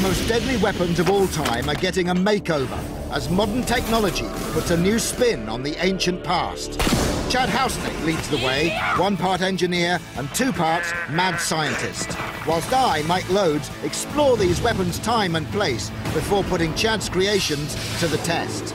deadly weapons of all time are getting a makeover as modern technology puts a new spin on the ancient past. Chad Houseknecht leads the way, one part engineer and two parts mad scientist. Whilst I, Mike Loades, explore these weapons' time and place before putting Chad's creations to the test.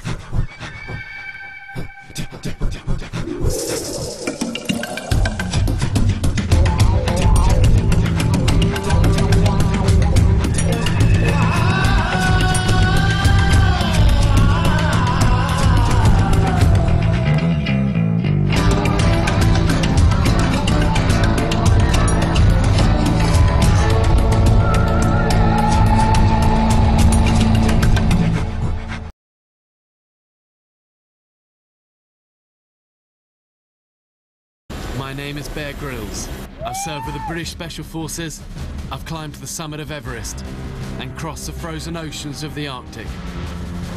My name is Bear Grylls. I've served with the British Special Forces, I've climbed to the summit of Everest, and crossed the frozen oceans of the Arctic.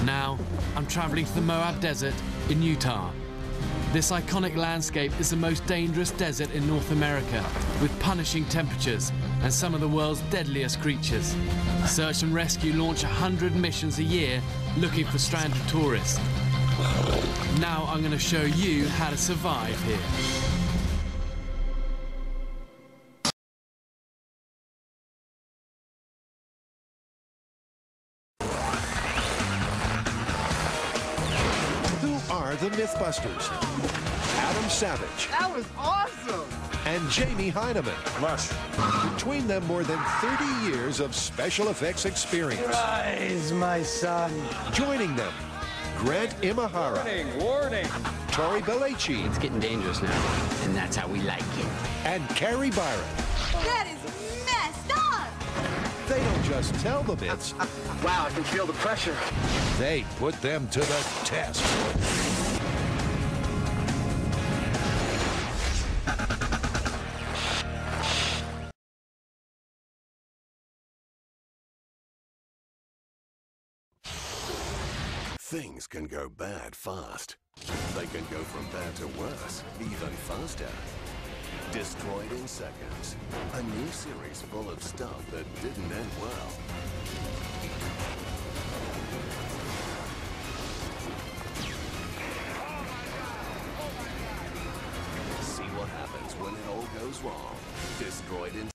Now, I'm traveling to the Moab Desert in Utah. This iconic landscape is the most dangerous desert in North America, with punishing temperatures and some of the world's deadliest creatures. Search and Rescue launch 100 missions a year looking for stranded tourists. Now I'm going to show you how to survive here. Are the Mythbusters? Adam Savage That was awesome! and Jamie Hyneman. Lush. Between them, more than 30 years of special effects experience. Rise, my son. Joining them, Grant Imahara, Warning, warning. Tory Belleci, It's getting dangerous now, and that's how we like it. and Kari Byron. That is messed up! They don't just tell the myths, Wow, I can feel the pressure. they put them to the test. Things can go bad fast. They can go from bad to worse, even faster. Destroyed in Seconds. A new series full of stuff that didn't end well. See what happens when it all goes wrong. Destroyed in